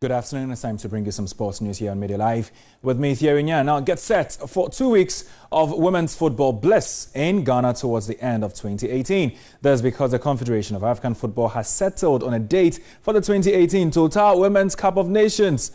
Good afternoon. It's time to bring you some sports news here on Midday Live with me, Thierry Nyan. Now, get set for two weeks of women's football bliss in Ghana towards the end of 2018. That's because the Confederation of African Football has settled on a date for the 2018 Total Women's Cup of Nations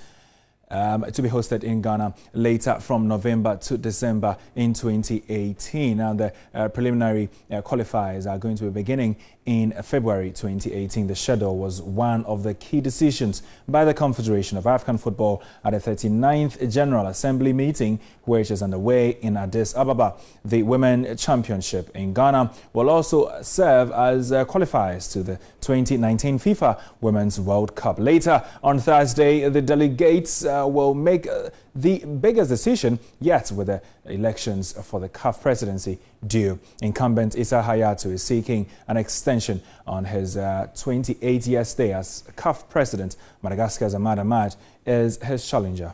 um, to be hosted in Ghana later from November to December in 2018. Now, the uh, preliminary uh, qualifiers are going to be beginning in February 2018. The schedule was one of the key decisions by the Confederation of African Football at the 39th General Assembly meeting, which is underway in Addis Ababa. The Women Championship in Ghana will also serve as uh, qualifiers to the 2019 FIFA Women's World Cup. Later on Thursday, the delegates uh, will make uh, the biggest decision yet with the elections for the CAF presidency due. Incumbent Issa Hayatou is seeking an extension on his 28-year uh, stay as CAF president. Madagascar's Ahmad Ahmad is his challenger.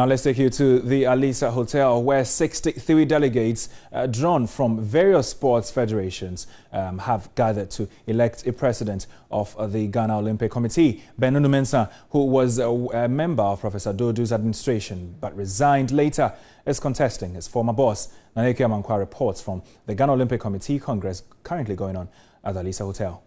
Now let's take you to the Alisa Hotel where 63 delegates uh, drawn from various sports federations um, have gathered to elect a president of uh, the Ghana Olympic Committee. Ben Nunoo Mensah, who was a, a member of Professor Dodoo's administration but resigned later, is contesting his former boss. Naneke Amankwa reports from the Ghana Olympic Committee Congress currently going on at the Alisa Hotel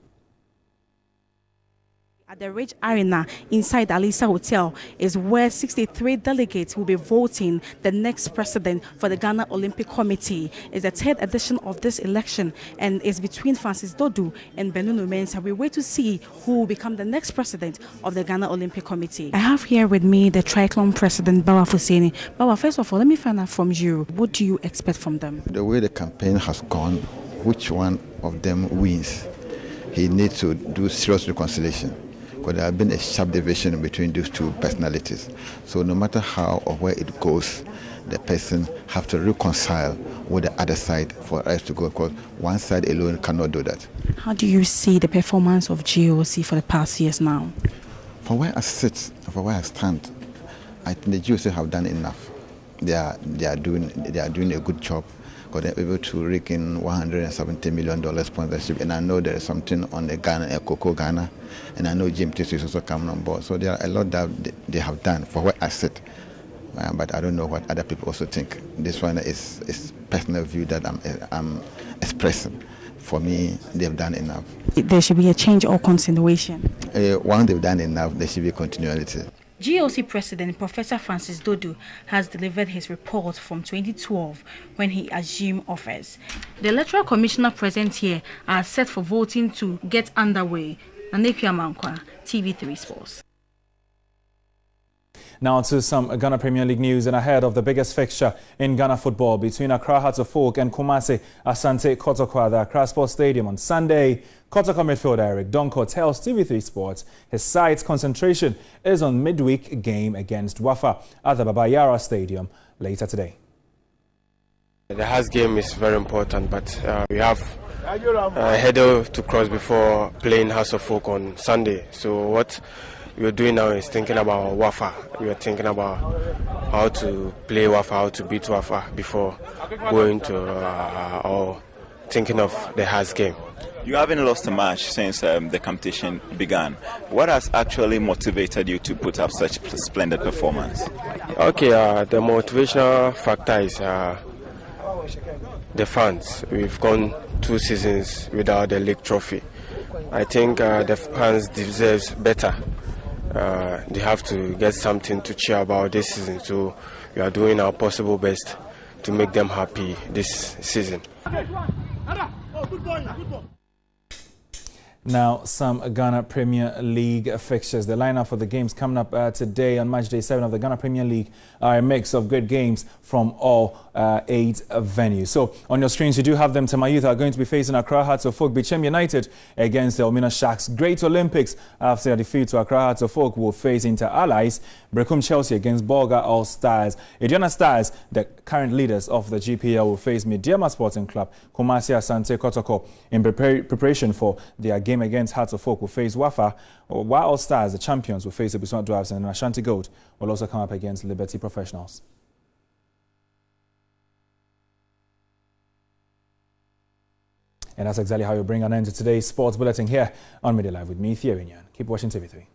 at the Ridge Arena inside the Alisa Hotel is where 63 delegates will be voting the next president for the Ghana Olympic Committee. It's the third edition of this election and it's between Francis Dodoo and Ben Nunoo Mensah. We wait to see who will become the next president of the Ghana Olympic Committee. I have here with me the Triathlon president, Bawa Fuseni. Bawa, first of all, let me find out from you, what do you expect from them? The way the campaign has gone, which one of them wins? He needs to do serious reconciliation because there has been a sharp division between these two personalities. So no matter how or where it goes, the person have to reconcile with the other side for us to go because one side alone cannot do that. How do you see the performance of GOC for the past years now? From where I sit, from where I stand, I think the GOC have done enough. They are, they are doing they are doing a good job because they're able to rake in 170 million dollars sponsorship, and I know there is something on the Ghana, uh, Coco Ghana, and I know Jim Tiss is also coming on board. So there are a lot that they have done for what I said. Uh, but I don't know what other people also think. This one is, is personal view that I'm, I'm expressing. For me, they've done enough. There should be a change or continuation. Uh, once they've done enough, there should be continuity. GOC President Professor Francis Dodoo has delivered his report from 2012 when he assumed office. The electoral commissioner present here are set for voting to get underway. Nanekua Mankwa, TV3 Sports. Now to some Ghana Premier League news and ahead of the biggest fixture in Ghana football between Accra Hearts of Oak and Kumasi Asante Kotoko at the Accra Sports Stadium on Sunday. Kotoko midfielder Eric Donkor tells TV3 Sports his side's concentration is on midweek game against Wafa at the Baba Yara Stadium later today. The Hearts game is very important, but uh, we have a hurdle to cross before playing Hearts of Oak on Sunday. So what we're doing now is thinking about Wafa. We're thinking about how to play Wafa, how to beat Wafa before going to uh, or thinking of the Hearts game. You haven't lost a match since um, the competition began. What has actually motivated you to put up such splendid performance? Okay, uh, the motivational factor is uh, the fans. We've gone two seasons without the league trophy. I think uh, the fans deserves better uh, they have to get something to cheer about this season. So we are doing our possible best to make them happy this season. Now, some Ghana Premier League fixtures. The lineup for the games coming up uh, today on match day 7 of the Ghana Premier League are a mix of great games from all uh, eight venues. So, on your screens, you do have them. Tema Youth are going to be facing Accra Hearts of Oak, Bechem United against the Elmina Sharks. Great Olympics after a defeat to Accra Hearts of Oak will face Inter Allies. Berekum Chelsea against Bolga All Stars. Aduana Stars, the current leaders of the GPL, will face Medeama Sporting Club, Kumasi Asante Kotoko in prepar preparation for their game game against Hearts of Oak will face Wafa, while All Stars, the champions, will face Ebusua Dwarfs, and Ashanti Gold will also come up against Liberty Professionals. And that's exactly how you bring an end to today's sports bulletin here on Midday Live with me, Theo Keep watching TV3.